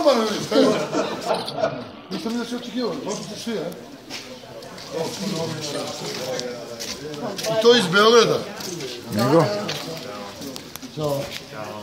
normalno ne šta je? Nisam inače očekio, došli ste svi, eh? I to iz Beograda? Nego? Ćao. Ćao.